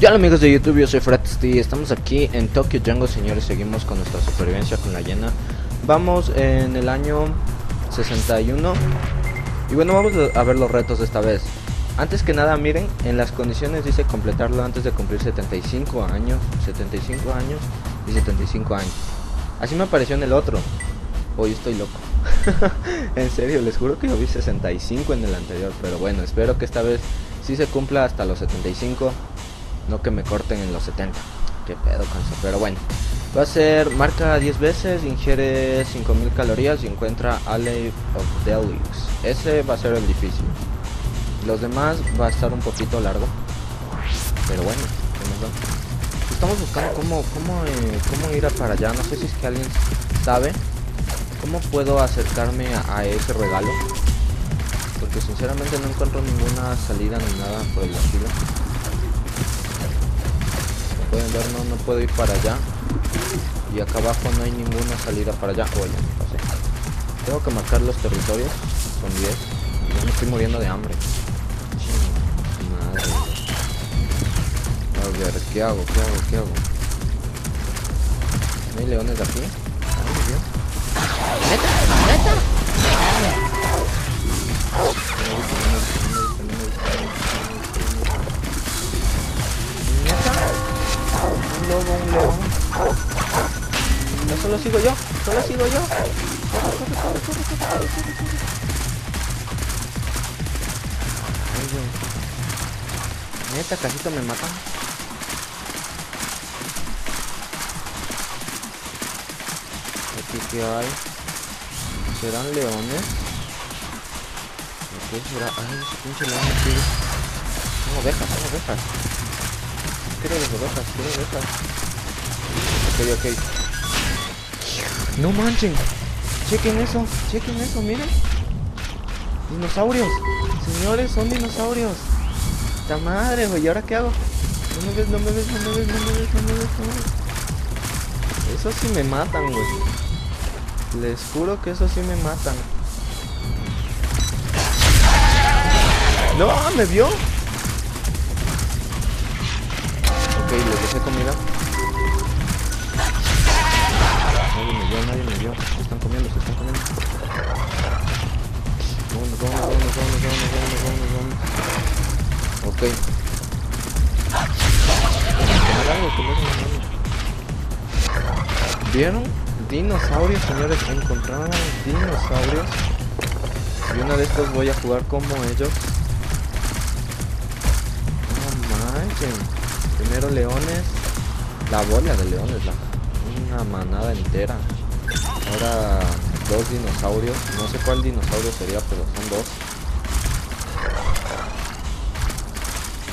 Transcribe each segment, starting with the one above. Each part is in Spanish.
Ya amigos de YouTube, yo soy Fratty, estamos aquí en Tokyo Jungle señores, seguimos con nuestra supervivencia con la llena. Vamos en el año 61 Y bueno, vamos a ver los retos de esta vez. Antes que nada, miren, en las condiciones dice completarlo antes de cumplir 75 años 75 años y 75 años. Así me apareció en el otro. Hoy estoy loco. En serio, les juro que yo vi 65 en el anterior Pero bueno, espero que esta vez sí se cumpla hasta los 75 no que me corten en los 70. Qué pedo con eso. Pero bueno. Va a ser marca 10 veces, ingiere 5000 calorías y encuentra Alley of Deluxe. Ese va a ser el difícil. Los demás va a estar un poquito largo. Pero bueno, estamos buscando cómo, cómo, eh, cómo ir a para allá. No sé si es que alguien sabe cómo puedo acercarme a, a ese regalo. Porque sinceramente no encuentro ninguna salida ni nada por el estilo pueden ver no, no puedo ir para allá. Y acá abajo no hay ninguna salida para allá. Oye tengo que marcar los territorios son 10 ya me estoy muriendo de hambre. Madre. A ver qué hago qué hago qué hago ¿No hay leones de aquí? Ay, ¿Neta? ¿Neta? Solo sigo yo, solo sigo yo. Corre, corre. Neta, casito me matan. Aquí que hay. ¿Serán leones? ¿Qué será? Ay, ese pinche león aquí. Son ovejas, son ovejas quiero las ovejas, quiero ovejas. Ok, ok. No manchen. Chequen eso, chequen eso, miren. Dinosaurios. Señores, son dinosaurios. ¡Ta madre, güey! ¿Y ahora qué hago? No me ves, no me ves, no me ves, no me ves, no me ves, no me ves. Eso sí me matan, güey. Les juro que eso sí me matan. ¡No! ¿Me vio? les dejé comida. Nadie me vio, nadie me vio. Se están comiendo, se están comiendo. Vámonos, vámonos, vámonos, vámonos, vámonos, vámonos, vámonos. Ok. ¿Vieron? Dinosaurios, señores. Encontraron dinosaurios. Y una de estas voy a jugar como ellos. No manchen. Primero leones. La bola de leones, la, una manada entera. Ahora dos dinosaurios. No sé cuál dinosaurio sería, pero son dos.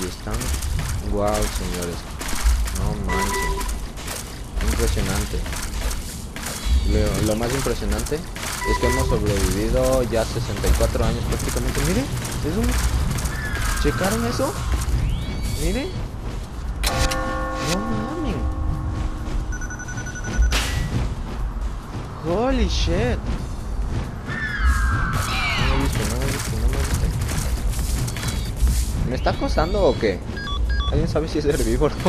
Y están... Wow, señores. No manches. Impresionante. Lo, más impresionante es que hemos sobrevivido ya 64 años prácticamente. Miren, es un... ¿Checaron eso? Miren. Holy shit. No me visto, no me visto, no me visto. ¿Me está acosando o qué? ¿Alguien sabe si es herbívoro?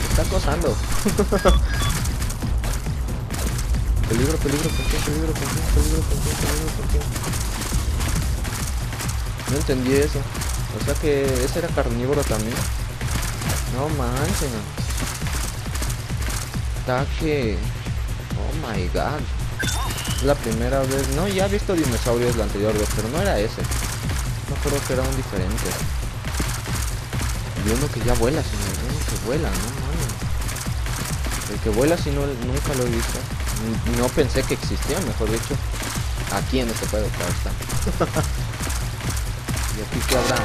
Me está acosando. peligro, peligro, ¿por qué? Peligro, ¿por qué? Peligro, ¿por qué? Peligro, ¿por qué? No entendí eso. O sea que ese era carnívoro también. No manches ataque. Oh my god. La primera vez. No, ya he visto dinosaurios la anterior vez, pero no era ese. No creo que era un diferente. Y uno que ya vuela, señor. Uno que vuela, no mames. El que vuela si no nunca lo he visto. No pensé que existía, mejor dicho. Aquí en este juego, claro está. y aquí que habrá.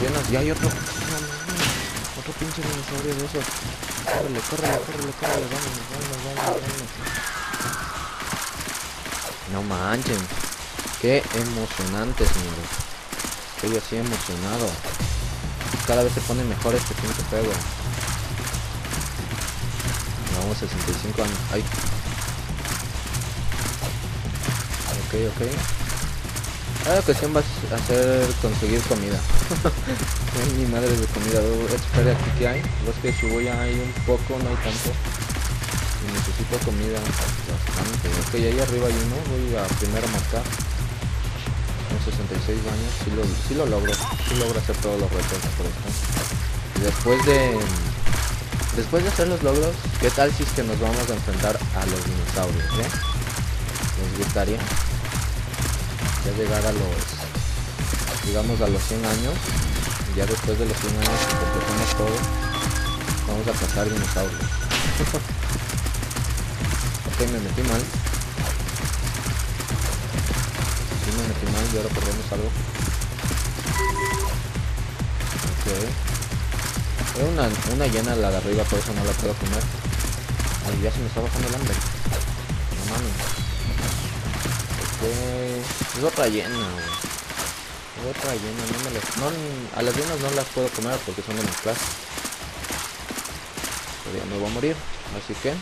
Llenas. Y hay otro. otro pinche dinosaurio de esos. Córrele, córrele, córrele, córrele, vámonos, vámonos, vámonos. No manchen. Qué emocionante, señores. Estoy así emocionado. Cada vez se pone mejor este pinche juego. Vamos 65 años. Ay. Ok, ok. La cuestión va a ser conseguir comida. ni madre de comida. Espera aquí que hay. Bosque de Shibuya hay un poco, no hay tanto. Y necesito comida bastante. Ok, ahí arriba hay uno. Voy a primero marcar. Con 66 años. Si lo, sí lo logro. Sí logro hacer todos los retos por esto. Después de... Después de hacer los logros, ¿qué tal si es que nos vamos a enfrentar a los dinosaurios? ¿eh? ¿Les gustaría? Llegar a los digamos a los 100 años. Y ya después de los 100 años que todo vamos a cazar dinosaurios. Ok me metí mal. Sí me metí mal y ahora perdemos algo. Ok. Era una, una llena la de arriba por eso no la puedo comer. Ay, ya se me está bajando el hambre. No mames es otra llena, otra llena, no me las... No, a las llenas no las puedo comer porque son de mi clase. Pero ya me voy a morir, así que... A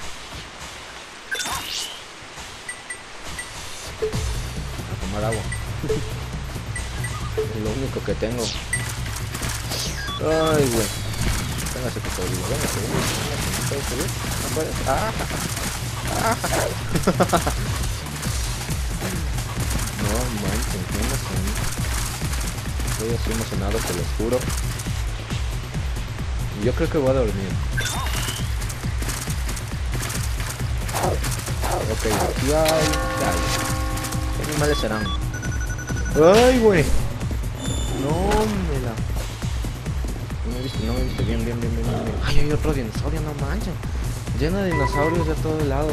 tomar agua. es lo único que tengo. Ay, güey. Que no. Estoy así emocionado, te lo juro. Yo creo que voy a dormir. Ok, aquí hay... ¿Qué animales serán? ¡Ay, güey! No, me la... No me viste, no me viste bien, bien, bien, bien, bien. ¡Ay, hay otro dinosaurio, no manches! Lleno de dinosaurios de todo lado.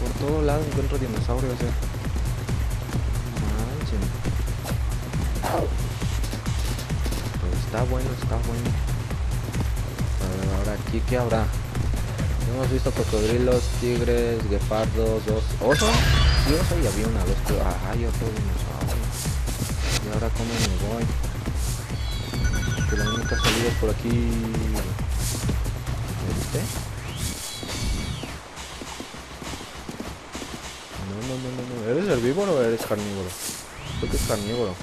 Por todo lado encuentro dinosaurios, eh. Está bueno, está bueno. ahora aquí, ¿qué habrá? Hemos visto cocodrilos, tigres, guepardos, dos osos. Sí, oso y había una vez, pero hay otro dinosaurio. Y ahora cómo me voy. Que la única salida es por aquí. ¿Me viste? No, no, no, no, no. ¿Eres herbívoro o eres carnívoro? Creo que es carnívoro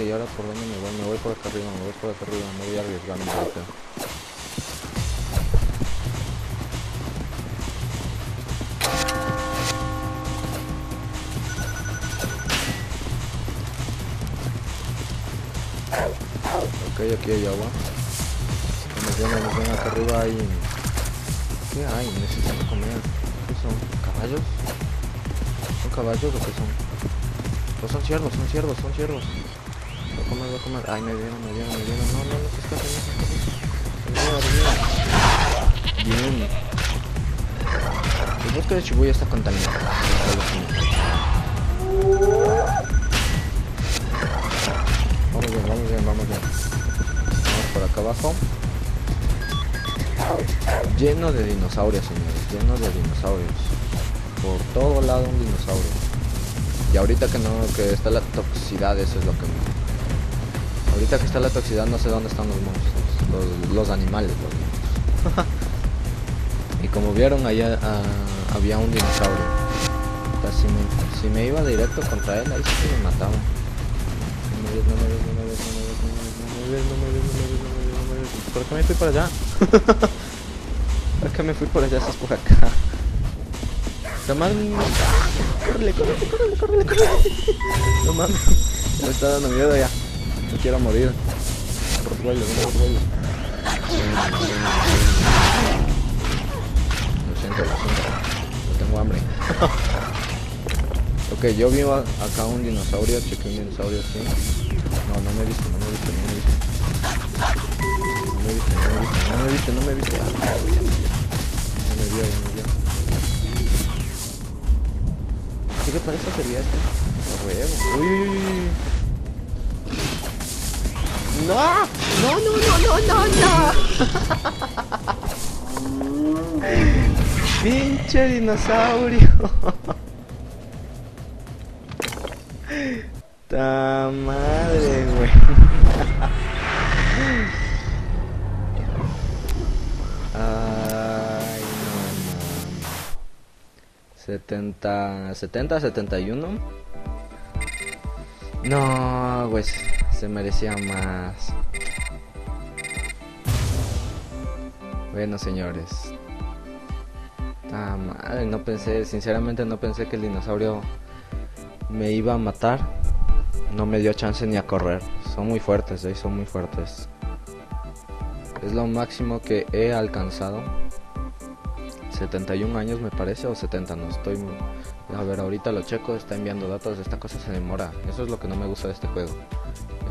y ahora por dónde me voy, me voy por acá arriba, me voy por acá arriba, no voy a arriesgarme ahorita. Ok, aquí hay agua. Nos ven, nos ven acá arriba hay... ¿Qué hay? Necesito comer. ¿Qué son? ¿Caballos? ¿Son caballos o qué son? Pues son ciervos, son ciervos, son ciervos. Comer, voy a comer. Ay, me dieron, me dieron, me dieron. No, no, no no se escapen. Bien. El bosque de Shibuya está contaminado. Vamos bien, vamos bien, vamos bien. Vamos por acá abajo. Lleno de dinosaurios, señores. Lleno de dinosaurios. Por todo lado un dinosaurio. Y ahorita que no, que está la toxicidad, eso es lo que me Ahorita que está la toxicidad no sé dónde están los monstruos, los, animales, los y como vieron allá ah, había un dinosaurio. si, me, iba directo contra él, ahí sí me mataba. ¿Por qué me fui por allá? ¿Por qué me fui por allá si es por acá? No mames. Córrele, córrele, córrele, córrele, córrele. No mames. Me está dando miedo ya. No quiero morir. Rottweiler, un Rottweiler. Lo siento, lo siento. Tengo hambre. ok, yo vi acá un dinosaurio, chequé un dinosaurio así. No, no me viste, no me viste, no me viste. No me viste, no me viste, no me viste, no me viste. No me vio, no me vio. ¿Qué parece sería esto? Uy, uy, uy. No, no, no, no, no, no, no. Pinche dinosaurio. Ta madre, güey. Ay, no, no. 70, 70, 71. No, pues se merecía más. Bueno, señores. Ah, madre, no pensé, sinceramente no pensé que el dinosaurio me iba a matar. No me dio chance ni a correr. Son muy fuertes, ¿eh? son muy fuertes. Es lo máximo que he alcanzado. 71 años me parece o 70, no estoy... A ver, ahorita lo checo, está enviando datos, esta cosa se demora. Eso es lo que no me gusta de este juego.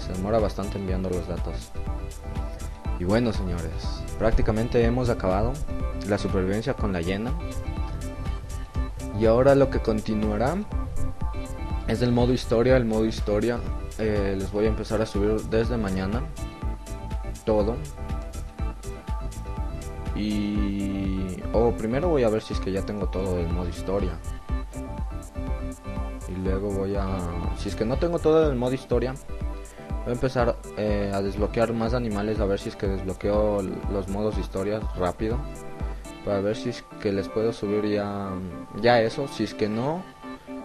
Se demora bastante enviando los datos. Y bueno, señores, prácticamente hemos acabado la supervivencia con la llena. Y ahora lo que continuará es el modo historia. El modo historia eh, les voy a empezar a subir desde mañana todo. Y... Oh, primero voy a ver si es que ya tengo todo el modo historia. Y luego voy a... Si es que no tengo todo el modo historia, Voy a empezar eh, a desbloquear más animales a ver si es que desbloqueo los modos de historia rápido. Para ver si es que les puedo subir ya, ya eso. Si es que no,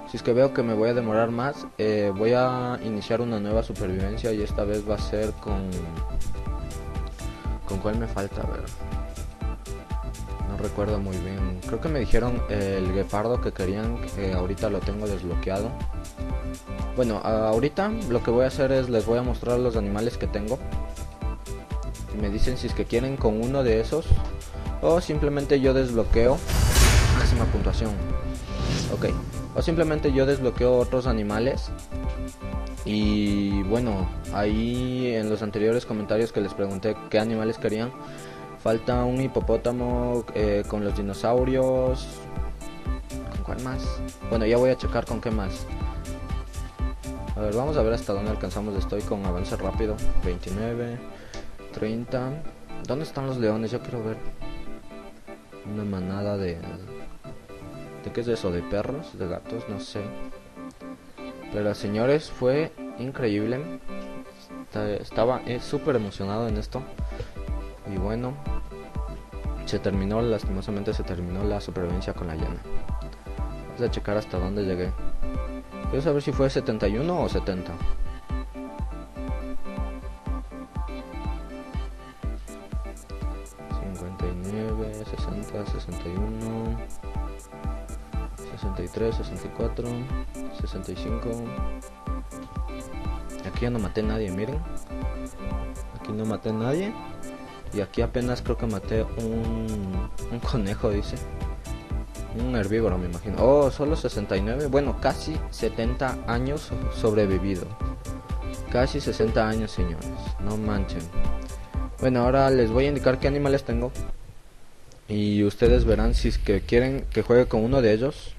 si es que veo que me voy a demorar más, eh, voy a iniciar una nueva supervivencia y esta vez va a ser con... ¿Con cuál me falta? A ver. No recuerdo muy bien. Creo que me dijeron el guepardo que querían. ahorita lo tengo desbloqueado. Bueno, ahorita lo que voy a hacer es les voy a mostrar los animales que tengo. Me dicen si es que quieren con uno de esos. O simplemente yo desbloqueo. Máxima puntuación. Ok. O simplemente yo desbloqueo otros animales. Y bueno, ahí en los anteriores comentarios que les pregunté qué animales querían. Falta un hipopótamo eh, con los dinosaurios. ¿Con cuál más? Bueno, ya voy a checar con qué más. A ver, vamos a ver hasta dónde alcanzamos. Estoy con avance rápido. 29, 30. ¿Dónde están los leones? Yo quiero ver una manada de... ¿De qué es eso? ¿De perros? ¿De gatos? No sé. Pero señores, fue increíble. Estaba eh, súper emocionado en esto. Y bueno, se terminó, lastimosamente se terminó la supervivencia con la llana. Vamos a checar hasta dónde llegué. Quiero saber si fue 71 o 70. ...59, 60, 61... ...63, 64... ...65... Aquí ya no maté nadie, miren. Aquí no maté a nadie. Y aquí apenas creo que maté un, un conejo, dice. Un herbívoro, me imagino. Oh, solo 69. Bueno, casi 70 años sobrevivido. Casi 60 años, señores. No manchen. Bueno, ahora les voy a indicar qué animales tengo. Y ustedes verán si es que quieren que juegue con uno de ellos.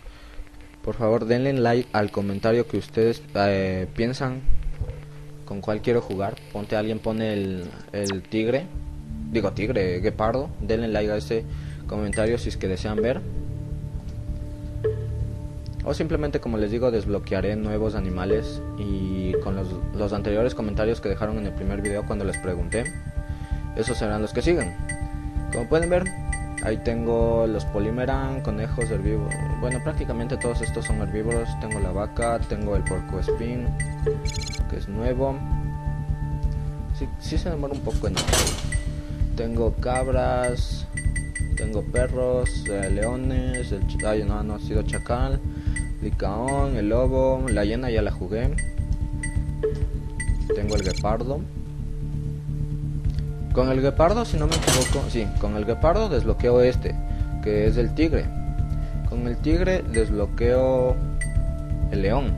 Por favor, denle like al comentario que ustedes eh, piensan con cuál quiero jugar. Ponte alguien, pone el, el tigre. Digo tigre, guepardo. Denle like a ese comentario si es que desean ver. O simplemente como les digo desbloquearé nuevos animales y con los, anteriores comentarios que dejaron en el primer video cuando les pregunté, esos serán los que sigan. Como pueden ver, ahí tengo los polimeran, conejos herbívoros. Bueno, prácticamente todos estos son herbívoros. Tengo la vaca, tengo el porco espín, que es nuevo. Sí, sí se demora un poco en Tengo cabras, tengo perros, eh, leones, el, ay, no, no ha sido chacal, Licaón, el lobo, la hiena ya la jugué. Tengo el guepardo. Con el guepardo, si no me equivoco, sí, con el guepardo desbloqueo este, que es el tigre. Con el tigre desbloqueo el león.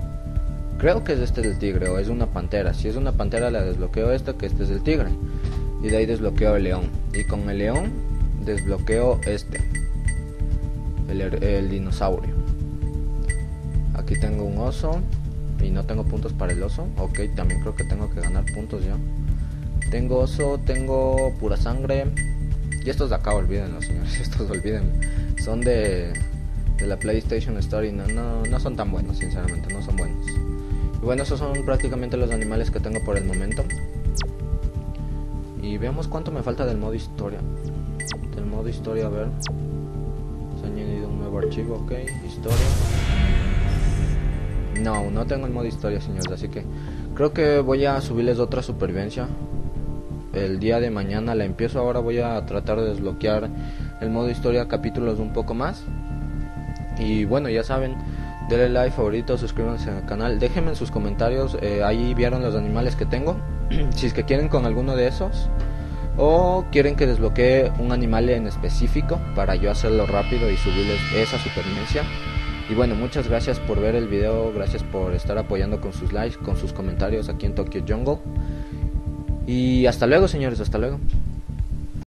Creo que es este del tigre o es una pantera. Si es una pantera la desbloqueo esta, que este es el tigre. Y de ahí desbloqueo el león. Y con el león desbloqueo este, el, el dinosaurio. Aquí tengo un oso y no tengo puntos para el oso. Ok, también creo que tengo que ganar puntos yo. Tengo oso, tengo pura sangre. Y estos de acá olvídenlo, señores. Estos olviden. Son de, de la PlayStation Store y no, no, no son tan buenos, sinceramente. No son buenos. Y bueno, esos son prácticamente los animales que tengo por el momento. Y veamos cuánto me falta del modo historia. Del modo historia, a ver. Se ha añadido un nuevo archivo, ok. Historia. No, no tengo el modo historia, señores, así que creo que voy a subirles otra supervivencia. El día de mañana la empiezo, ahora voy a tratar de desbloquear el modo historia capítulos un poco más. Y bueno, ya saben, denle like, favorito, suscríbanse al canal, déjenme en sus comentarios, eh, ahí vieron los animales que tengo, si es que quieren con alguno de esos. O quieren que desbloquee un animal en específico para yo hacerlo rápido y subirles esa supervivencia. Y bueno, muchas gracias por ver el video, gracias por estar apoyando con sus likes, con sus comentarios aquí en Tokyo Jungle. Y hasta luego, señores, hasta luego.